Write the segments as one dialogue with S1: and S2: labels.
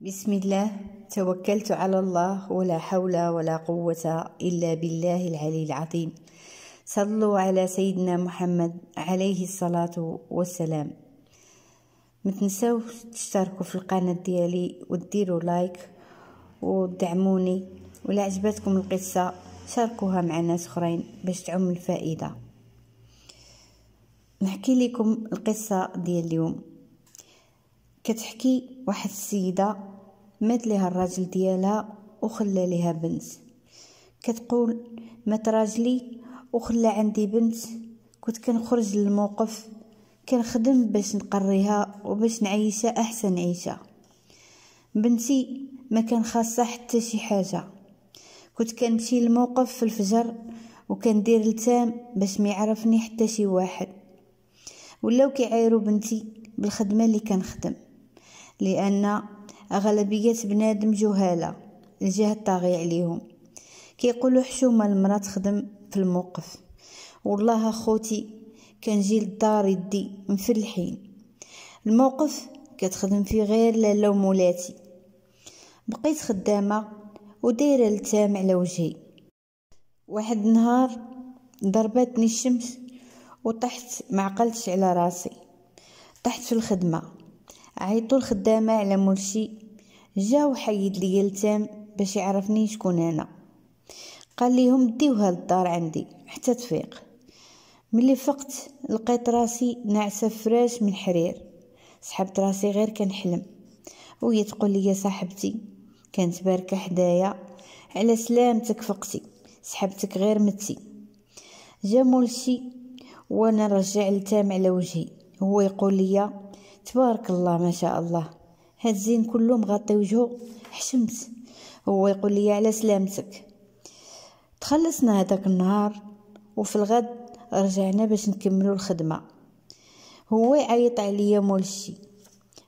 S1: بسم الله. توكلت على الله ولا حول ولا قوة إلا بالله العلي العظيم. صلوا على سيدنا محمد عليه الصلاة والسلام. متنساو تشتركوا في القناة ديالي وديروا لايك ودعموني. ولا عجبتكم القصة شاركوها مع ناس أخرين باش تعم الفائدة. نحكي لكم القصة ديال اليوم. كتحكي واحد السيدة مات ليها الراجل ديالها وخلى ليها بنت. كتقول مات راجلي وخلى عندي بنت. كنت كنخرج للموقف كنخدم باش نقريها وباش نعيشها أحسن عيشة. بنتي ما كان خاصها حتى شي حاجة. كنت كنمشي للموقف في الفجر وكندير التام باش ما يعرفني حتى شي واحد. ولاو كيعايروا بنتي بالخدمة اللي كنخدم لأن أغلبية بنادم جهالة الجهل طاغي عليهم. كيقولوا حشومه المرأة تخدم في الموقف. والله أخوتي كنجي للدار يدي مفلحين الموقف كتخدم فيه غير لالا ومولاتي بقيت خدامة ودايرة التام على وجهي. واحد النهار ضربتني الشمس وطحت معقلتش على راسي. طحت في الخدمة. عيطوا الخدامة على مولشي جا وحيد لي التام باش يعرفني شكون أنا. قال ليهم ديوها للدار عندي حتى تفيق. ملي فقت لقيت راسي ناعسة فراش من حرير. سحبت راسي غير كنحلم. وهي تقول لي صاحبتي كانت باركة حدايا على سلامتك فقتي سحبتك غير متي. جا مولشي وأنا رجع التام على وجهي. هو يقول لي تبارك الله ما شاء الله. هاد الزين كله مغطي وجهه حشمت. هو يقول لي على سلامتك. تخلصنا هذاك النهار وفي الغد رجعنا باش نكملوا الخدمة. هو يعيط عليا مولشي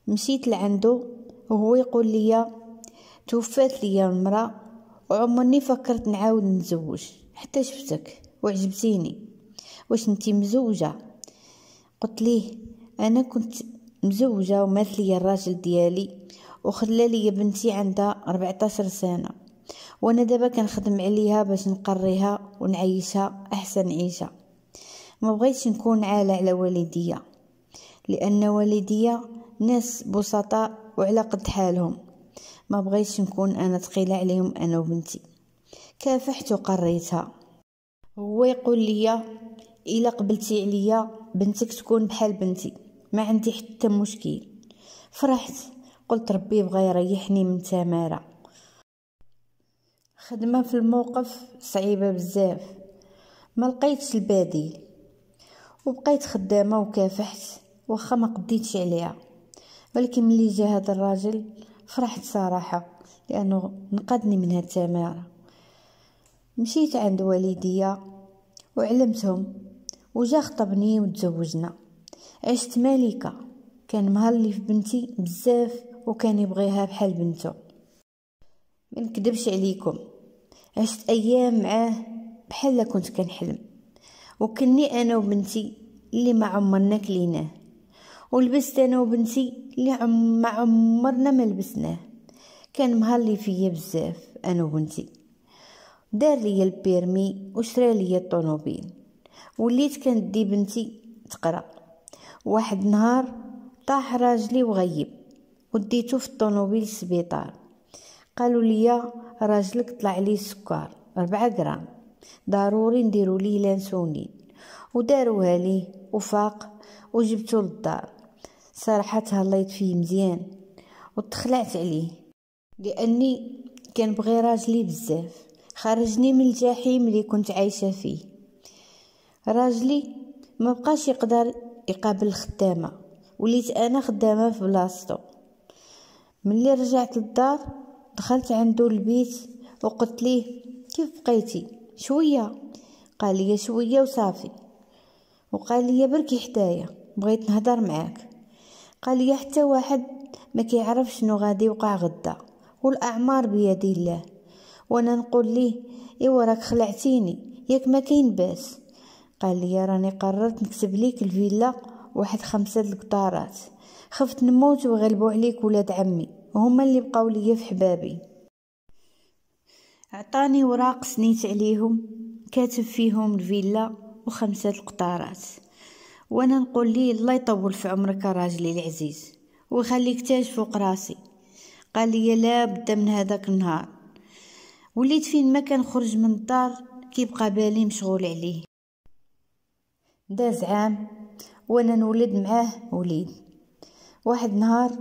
S1: مشيت لعندو وهو يقول لي توفات ليا المرأة وعمرني فكرت نعاود نتزوج. حتى شفتك وعجبتيني. واش انتي مزوجة؟ قلت ليه أنا كنت مزوجة ومات ليا الراجل ديالي وخلى لي بنتي عندها 14 سنة. وأنا دابا كنخدم عليها باش نقريها ونعيشها أحسن عيشة. ما بغيتش نكون عالة على والديا لأن والديا ناس بسطاء وعلى قد حالهم. ما بغيتش نكون أنا ثقيله عليهم أنا وبنتي. كافحت وقريتها. هو يقول لي إلا قبلتي عليا بنتك تكون بحال بنتي. ما عندي حتى مشكل. فرحت قلت ربي بغى يريحني من تماره خدمة في الموقف صعيبة بزاف. ما لقيتش البديل. وبقيت خدامة وكافحت واخا ما قديتش عليها. ولكن ملي جا هذا الراجل فرحت صراحة لأنه نقذني من هاد التماره مشيت عند والديا وعلمتهم وجا خطبني وتزوجنا. عشت ملكة. كان مهلي في بنتي بزاف وكان يبغيها بحال بنته. ما نكذبش عليكم. عشت أيام معاه بحال كنت كنحلم. وكني أنا وبنتي اللي ما عمرنا كليناه. ولبست أنا وبنتي اللي ما عمرنا ما لبسناه. كان مهلي فيا بزاف أنا وبنتي. دار لي البيرمي وشرى لي الطوموبيل. وليت كندي بنتي تقرأ. واحد نهار طاح راجلي وغيب وديتو في الطوموبيل السبيطار. قالوا لي راجلك طلع ليه السكر ربعة غرام. ضروري نديرو ليه لانسولين وداروها ليه وفاق وجبتو للدار. صراحة تهليت فيه مزيان وتخلعت عليه. لأني كان بغي راجلي بزاف خرجني من الجحيم اللي كنت عايشة فيه. راجلي ما بقاش يقدر يقابل الخدامه وليت أنا خدامة في بلاصتو. ملي رجعت للدار دخلت عنده البيت وقلت ليه كيف بقيتي؟ شوية. قال لي شوية وصافي. وقال لي بركي حدايا بغيت نهضر معاك. قال لي حتى واحد ما كيعرف شنو غادي يوقع غدا والأعمار بيد الله. وأنا نقول ليه ايوا راك خلعتيني ياك ما كاين باس. قال لي راني قررت نكتب ليك الفيلا واحد خمسة القطارات. خفت نموت ويغلبوا عليك ولاد عمي هما اللي بقاو ليا في حبابي. عطاني وراق سنيت عليهم كاتب فيهم الفيلا وخمسة القطارات. وأنا نقول ليه الله يطول في عمرك راجلي العزيز ويخليك تاج فوق راسي. قال لي لا بد من هذاك النهار. وليت فين ما كنخرج من الدار كيبقى بالي مشغول عليه. داز عام وأنا نولد معاه وليد. واحد نهار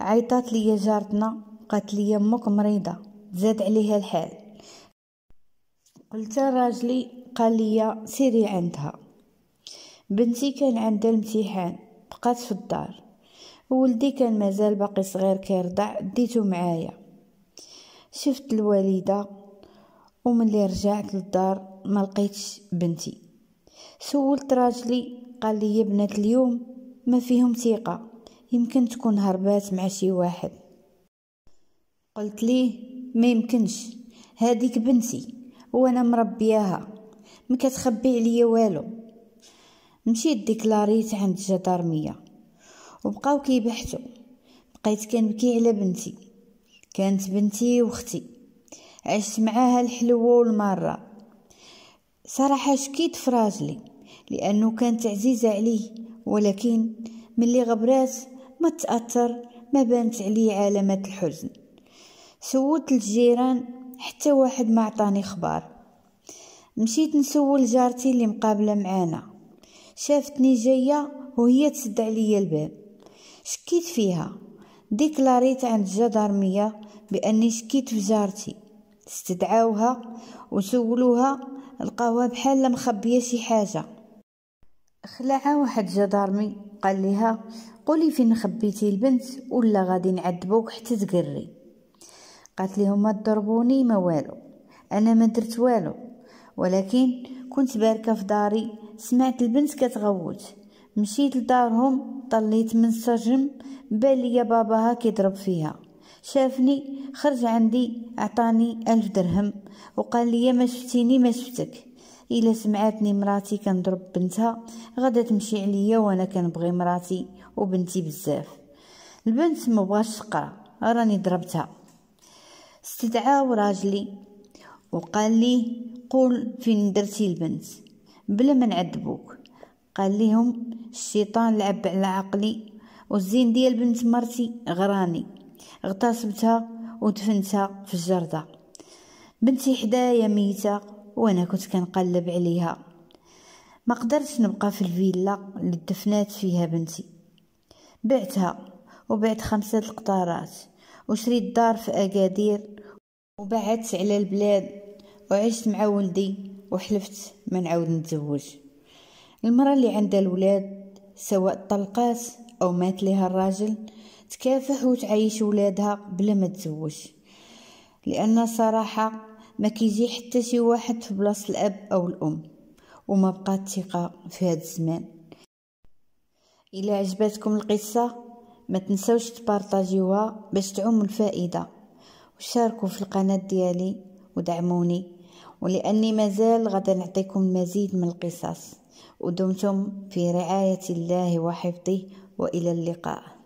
S1: عيطات ليا جارتنا قالت لي أمك مريضة زاد عليها الحال. قلت راجلي قال لي سيري عندها. بنتي كان عندها الامتحان بقات في الدار. ولدي كان مازال باقي صغير كيرضع ديتو معايا. شفت الوالدة وملي رجعت للدار ما لقيتش بنتي. سولت راجلي قال لي بنات اليوم ما فيهم ثقة يمكن تكون هربات مع شي واحد. قلت ليه ما يمكنش هذيك بنتي وأنا مربياها ما كتخبي عليا والو. مشيت ديكلاريت عند الجدارميه وبقاو كيبحثوا بقيت كنبكي على بنتي. كانت بنتي وأختي عشت معاها الحلوة والمرة. صراحة شكيت في راجلي لأنه كانت عزيزة عليه ولكن ملي غبرات ما تأثر ما بانت عليه علامات الحزن. سولت الجيران حتى واحد ما عطاني خبار. مشيت نسول جارتي اللي مقابلة معانا. شافتني جاية وهي تسد عليا الباب. شكيت فيها. ديكلاريت عند الجدارميه بأني شكيت في جارتي. استدعاوها وسولوها لقاوها بحال مخبية شي حاجة. خلعها واحد جدارمي قال لها قولي فين خبيتي البنت ولا غادي نعذبوك حتى تقري. قالت لهم ما تضربوني ما والو. أنا ما درت والو. ولكن كنت باركة في داري سمعت البنت كتغوت. مشيت لدارهم طليت من السجن بالي باباها كيضرب فيها. شافني خرج عندي عطاني ألف درهم وقال لي ما شفتيني ما شفتك. إلا سمعتني مراتي كنضرب بنتها غادا تمشي عليا وأنا كنبغي مراتي وبنتي بزاف. البنت مبغاش تقرا راني ضربتها. استدعاو راجلي وقال لي قول فين درتي البنت؟ بلا ما نعذبوك. قال ليهم الشيطان لعب على عقلي والزين ديال بنت مرتي غراني. اغتصبتها ودفنتها في الجردة. بنتي حدايا ميتة وأنا كنت كنقلب عليها. ما قدرتش نبقى في الفيلا اللي دفنات فيها بنتي. بعتها وبعت خمسة القطارات وشريت دار في أكادير وبعدت على البلاد وعشت مع ولدي وحلفت ما نعاود نتزوج. المرأة اللي عندها الولاد سواء طلقات أو مات لها الراجل تكافح وتعيش ولادها بلا ما تزوج. لأن صراحة ما كيجي حتى شي واحد في بلاصة الأب أو الأم وما بقات ثقة في هذا الزمان. إلا عجبتكم القصة ما تنسوش تبارطاجيوها باش تعم الفائدة. وشاركوا في القناة ديالي ودعموني. ولأني مازال غدا نعطيكم المزيد من القصص. ودمتم في رعاية الله وحفظه وإلى اللقاء.